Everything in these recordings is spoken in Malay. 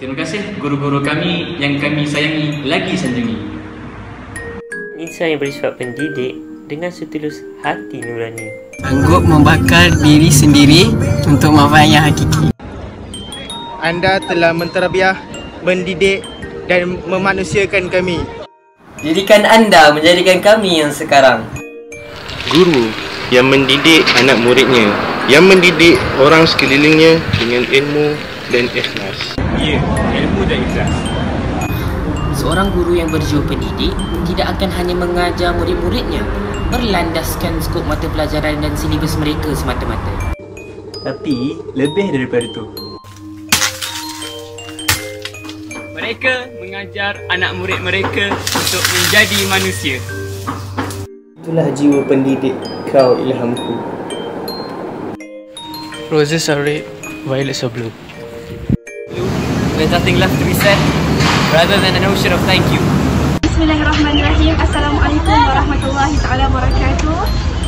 Terima kasih guru-guru kami yang kami sayangi lagi sanjungi. Insan yang bersifat pendidik dengan setulus hati nurani. Sanggup membakar diri sendiri untuk manfaat yang hakiki. Anda telah menterbiah, mendidik dan memanusiakan kami. Didikan anda menjadikan kami yang sekarang. Guru yang mendidik anak muridnya, yang mendidik orang sekelilingnya dengan ilmu dan ikhlas. Ya, ilmu dan ikhlas. Seorang guru yang berjiwa pendidik tidak akan hanya mengajar murid-muridnya berlandaskan skop mata pelajaran dan silibus mereka semata-mata. Tapi lebih daripada itu. Mereka mengajar anak murid mereka untuk menjadi manusia. Itulah jiwa pendidik kau ilhamku. Roses are red, violets are blue. There's nothing left to be said rather than an ocean of thank you. Bismillahirrahmanirrahim. Assalamualaikum warahmatullahi taala wabarakatuh.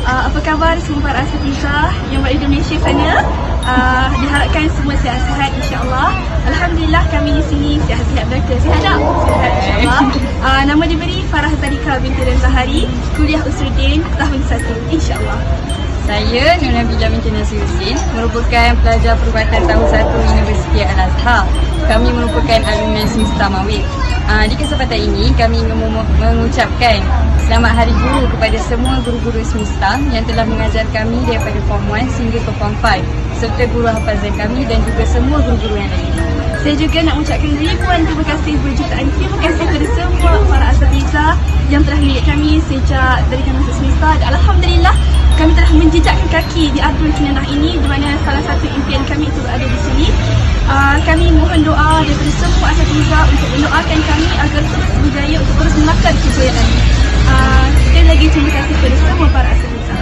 Uh, apa khabar semua para asatizah yang berada di Malaysia sana? Uh, diharapkan semua sihat-sihat insya-Allah. Alhamdulillah kami di sini sihat-sihat mereka. Sihat tak? Sihat insya-Allah. Uh, nama diberi Farah Zarika binti Zahari, kuliah Usuluddin tahun 1 insya-Allah. Saya Nur Nabila binti Nasiruddin merupakan pelajar perubatan tahun 1 Universiti Al-Azhar. Kami merupakan alumni semester Mawib. Uh, di kesempatan ini kami mengucapkan selamat hari guru kepada semua guru-guru semesta yang telah mengajar kami daripada Form 1 sehingga ke Form 5 serta guru hafazan kami dan juga semua guru-guru yang lain. Saya juga nak ucapkan ribuan terima kasih berjutaan terima kasih kepada semua para asatizah yang telah mendidik kami sejak dari kami semesta dan Alhamdulillah kami telah menjejakkan kaki di Adul Kinanah ini di mana salah satu impian kami itu berada di sini. Uh, kami mohon doa daripada semua asatizah untuk mendoakan kami agar terus berjaya untuk terus melakar kejayaan. Uh, sekali lagi terima kasih kepada semua para asatizah.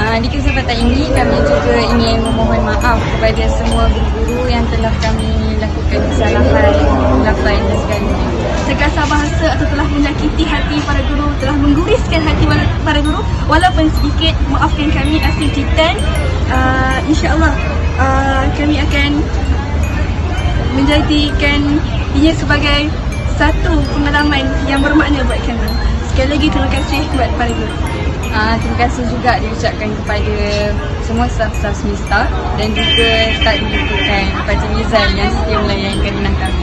Uh, di kesempatan ini kami juga ingin memohon maaf kepada semua guru-guru yang telah kami lakukan kesalahan, lafaz dan sebagainya. Sekasar bahasa atau telah menyakiti hati para guru, telah mengguriskan hati para guru walaupun sedikit maafkan kami asal jitan. Uh, InsyaAllah uh, kami akan menjadikan ia sebagai satu pengalaman yang bermakna buat kami. Sekali lagi terima kasih buat para guru. Uh, terima kasih juga diucapkan kepada semua staf-staf semesta dan juga tak dilupakan kepada Nizal yang setia melayani dengan kami.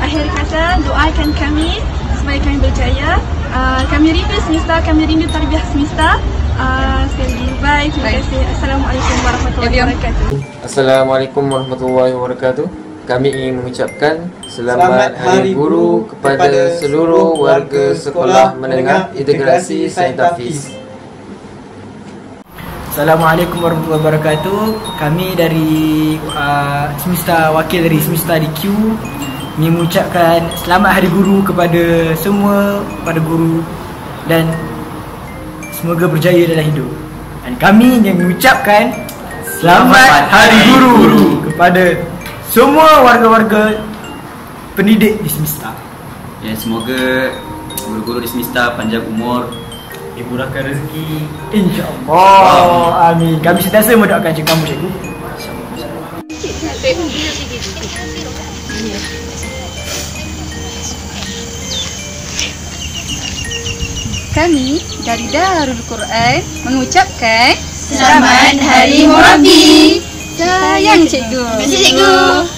Akhir kata, doakan kami supaya kami berjaya. Uh, kami rindu semesta, kami rindu tarbiyah semesta. Uh, sekali lagi, bye. Terima kasih. Assalamualaikum warahmatullahi wabarakatuh. Assalamualaikum warahmatullahi wabarakatuh. Kami ingin mengucapkan selamat, selamat Hari Guru kepada seluruh warga sekolah menengah integrasi Saint Hafiz. Assalamualaikum warahmatullahi wabarakatuh. Kami dari uh, semesta wakil dari semesta di Q mengucapkan selamat Hari Guru kepada semua pada guru dan semoga berjaya dalam hidup. Dan kami ingin mengucapkan selamat, selamat Hari Guru, Guru kepada semua warga-warga pendidik di semesta. Ya, semoga guru-guru di semesta panjang umur dimurahkan rezeki insya-Allah. Wow. Amin. Kami sentiasa mendoakan cikgu kamu cikgu. Kami dari Darul Quran mengucapkan Selamat Hari Murabi. Sayang cikgu. Terima kasih, cikgu.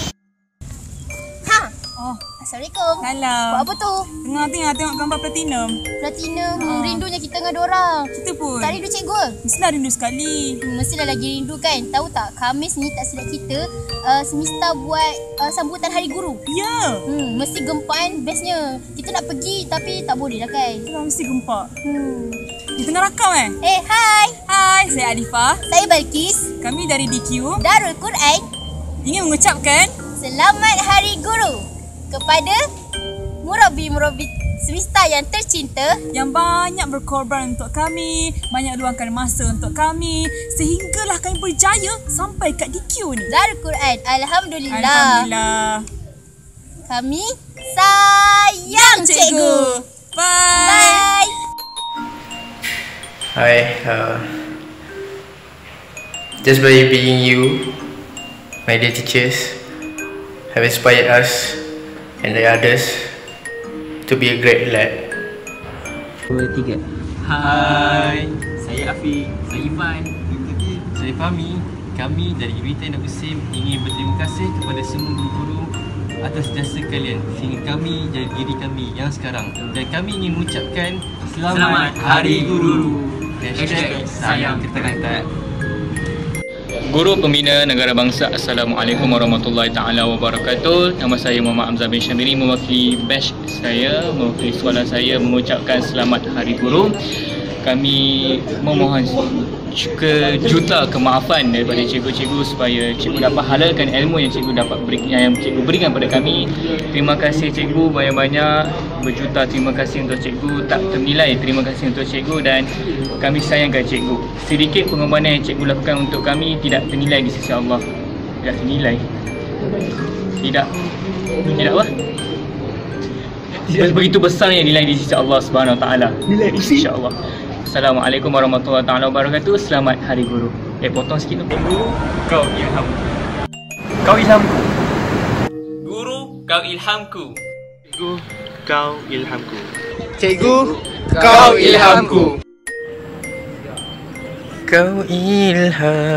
Assalamualaikum. Salam. Buat apa tu? Tengah tengah tengok gambar platinum. Platinum. Ha. Hmm, rindunya kita dengan diorang. Kita pun. Tak rindu cikgu? Mestilah rindu sekali. Hmm, mestilah lagi rindu kan. Tahu tak, Khamis ni tak silap kita uh, semesta buat uh, sambutan Hari Guru. Ya. Hmm, mesti gempak kan bestnya. Kita nak pergi tapi tak boleh lah kan. Itulah mesti gempak. Hmm. Di tengah rakam eh? Eh, hai. Hai, saya Alifah. Saya Balkis. Kami dari DQ. Darul Quran. Ingin mengucapkan Selamat Hari Guru kepada murabi-murabi semesta yang tercinta yang banyak berkorban untuk kami, banyak luangkan masa untuk kami sehinggalah kami berjaya sampai kat DQ ni. Darul Quran. Alhamdulillah. Alhamdulillah. Kami sayang cikgu. Bye. Bye. Hi, uh, just by being you, my dear teachers, have inspired us and the others to be a great lad. Dua, tiga. Hai, saya Afiq, saya Ivan, saya Fahmi. Kami dari Yuritan dan Usim ingin berterima kasih kepada semua guru-guru atas jasa kalian sehingga kami jadi diri kami yang sekarang. Dan kami ingin mengucapkan Selamat, Hari Guru. Hashtag sayang ketat-ketat. Guru Pembina Negara Bangsa Assalamualaikum warahmatullahi taala wabarakatuh. Nama saya Muhammad Hamzah bin Syamiri mewakili batch saya, mewakili sekolah saya mengucapkan selamat Hari Guru. Kami memohon kejuta kemaafan daripada cikgu-cikgu supaya cikgu dapat halalkan ilmu yang cikgu dapat beri, yang cikgu berikan pada kami. Terima kasih cikgu banyak-banyak. Berjuta terima kasih untuk cikgu tak ternilai. Terima kasih untuk cikgu dan kami sayangkan cikgu. Sedikit pengorbanan yang cikgu lakukan untuk kami tidak ternilai di sisi Allah. Tidak ternilai. Tidak. Tidak apa? Begitu besarnya nilai di sisi Allah Subhanahu Wa Taala. Nilai insya-Allah. Assalamualaikum warahmatullahi taala wabarakatuh. Selamat Hari Guru. Eh potong sikit tu. Guru, kau ilham. Kau ilhamku. Guru, kau ilhamku. Guru, kau ilhamku. Cikgu, kau ilhamku. Kau ilhamku.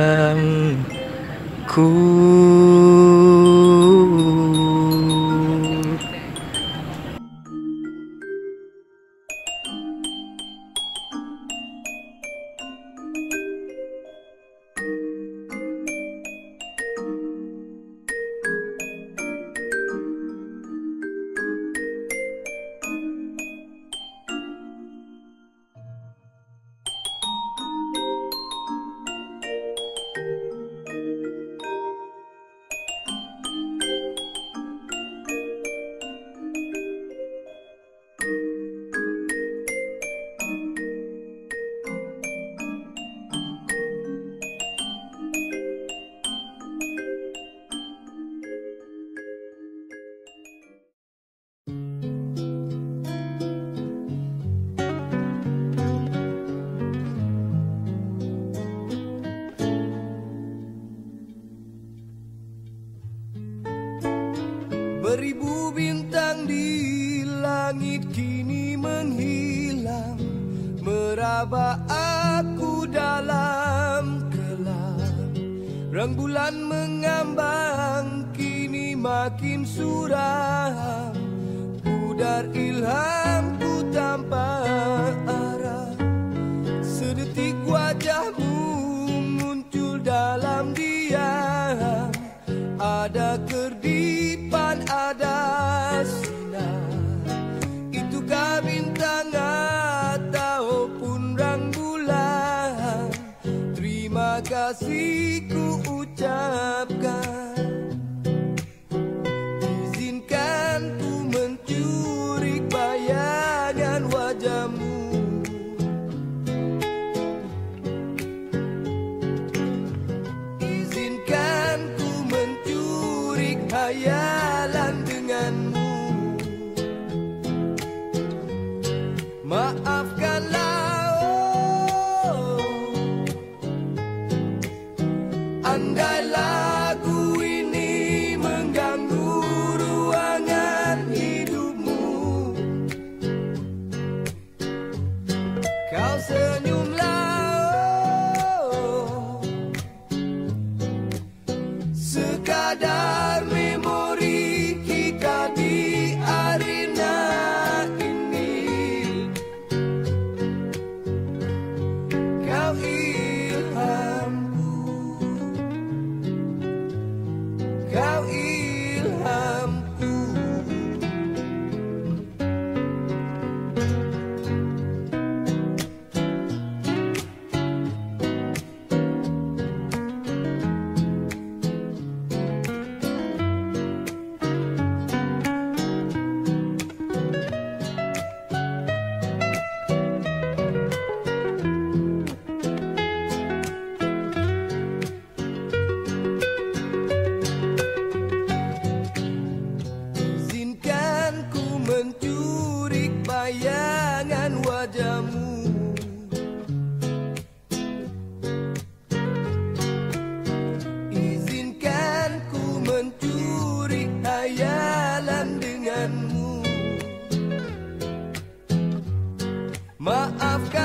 Langit kini menghilang Meraba aku dalam kelam. Rembulan mengambang kini makin suram Pudar ilhamku tanpa arah. Sedetik wajahmu muncul dalam diam Ada kerdipan, yeah. Maafkan